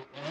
Mm-hmm.